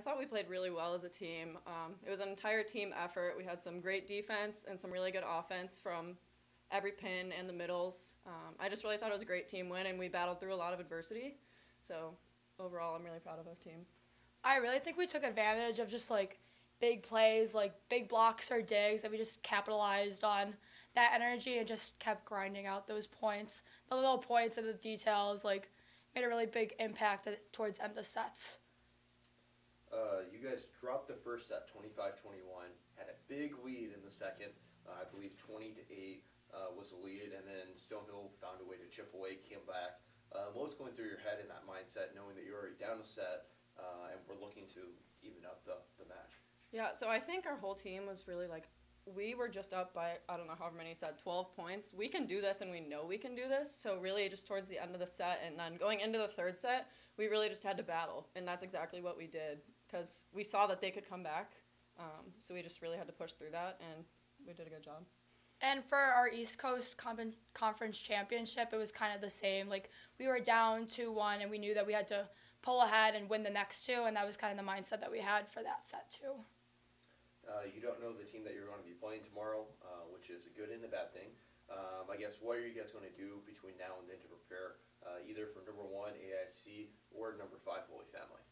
I thought we played really well as a team. Um, it was an entire team effort. We had some great defense and some really good offense from every pin and the middles. Um, I just really thought it was a great team win, and we battled through a lot of adversity. So overall, I'm really proud of our team. I really think we took advantage of just like big plays, like big blocks or digs, and we just capitalized on that energy and just kept grinding out those points. The little points and the details like made a really big impact towards end of sets. Uh, you guys dropped the first set 25-21, had a big lead in the second. Uh, I believe 20 to 8 uh, was the lead, and then Stonehill found a way to chip away, came back. Uh, what was going through your head in that mindset, knowing that you're already down a set, uh, and we're looking to even up the, the match? Yeah, so I think our whole team was really like, we were just up by, I don't know however many said, 12 points. We can do this and we know we can do this. So, really, just towards the end of the set and then going into the third set, we really just had to battle. And that's exactly what we did because we saw that they could come back. Um, so, we just really had to push through that and we did a good job. And for our East Coast Com- Conference Championship, it was kind of the same. Like we were down 2 1, and we knew that we had to pull ahead and win the next two, and that was kind of the mindset that we had for that set, too. Uh, you don't know the team that you're going to be playing tomorrow, uh, which is a good and a bad thing. Um, I guess what are you guys going to do between now and then to prepare uh, either for number one AIC or number five Holy Family?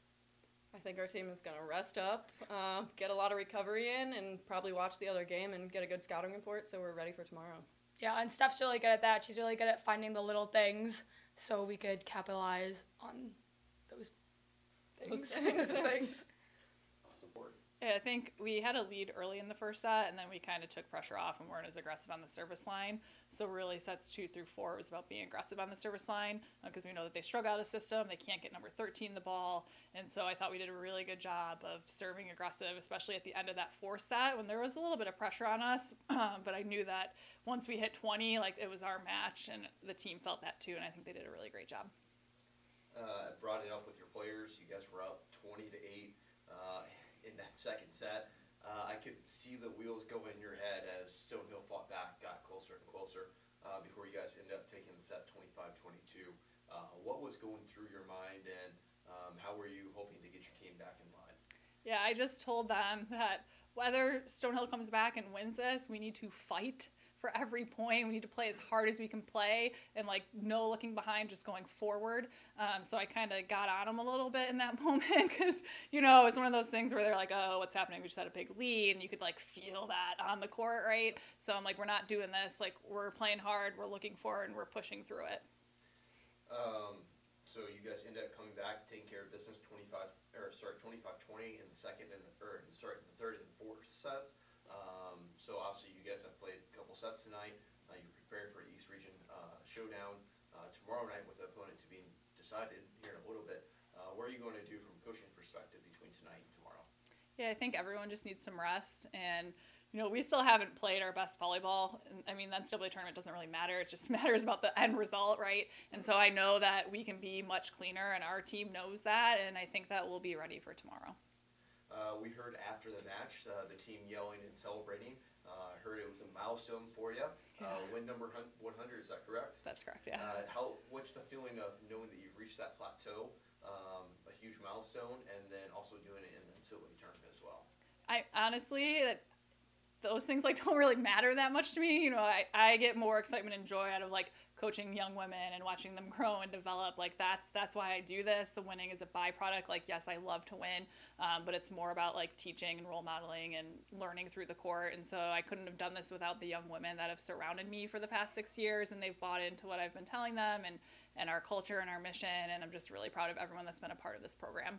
I think our team is going to rest up, uh, get a lot of recovery in, and probably watch the other game and get a good scouting report so we're ready for tomorrow. Yeah, and Steph's really good at that. She's really good at finding the little things so we could capitalize on those things. Those things. Those things. Awesome board. Yeah, I think we had a lead early in the first set, and then we kind of took pressure off and weren't as aggressive on the service line. So really, sets two through four was about being aggressive on the service line because we know that they struggle out of system. They can't get number 13 the ball, and so I thought we did a really good job of serving aggressive, especially at the end of that fourth set when there was a little bit of pressure on us. but I knew that once we hit 20, like it was our match, and the team felt that too, and I think they did a really great job. Uh, brought it up with your players. You guys were up 20 to 8 uh, in that second set. Uh, I could see the wheels go in your head as Stonehill fought back, got closer and closer uh, before you guys ended up taking the set 25 22. Uh, what was going through your mind, and um, how were you hoping to get your team back in line? Yeah, I just told them that whether Stonehill comes back and wins this, we need to fight for every point. We need to play as hard as we can play and like no looking behind, just going forward. Um, so I kind of got on them a little bit in that moment because you know it's one of those things where they're like, "Oh, what's happening? We just had a big lead," and you could like feel that on the court, right? So I'm like, "We're not doing this. Like we're playing hard. We're looking forward, and we're pushing through it." Um, so you guys end up coming back, taking care of business, 25 or sorry, 25-20 in the second and the or sorry, the third and fourth sets. Um, so obviously you guys have played a couple sets tonight. Uh, you're preparing for East Region uh, showdown uh, tomorrow night with the opponent to be decided here in a little bit. Uh, what are you going to do from a coaching perspective between tonight and tomorrow? Yeah, I think everyone just needs some rest and you know, we still haven't played our best volleyball. I mean, the NCAA tournament doesn't really matter. It just matters about the end result, right? And so I know that we can be much cleaner, and our team knows that, and I think that we'll be ready for tomorrow. Uh, we heard after the match uh, the team yelling and celebrating. Uh, I heard it was a milestone for you. Uh, win number 100, is that correct? That's correct, yeah. Uh, how, what's the feeling of knowing that you've reached that plateau, um, a huge milestone, and then also doing it in the NCAA tournament as well? I honestly, those things like don't really matter that much to me. You know, I, I get more excitement and joy out of like coaching young women and watching them grow and develop. Like that's that's why I do this. The winning is a byproduct. Like yes, I love to win, um, but it's more about like teaching and role modeling and learning through the court. And so I couldn't have done this without the young women that have surrounded me for the past six years, and they've bought into what I've been telling them and and our culture and our mission. And I'm just really proud of everyone that's been a part of this program.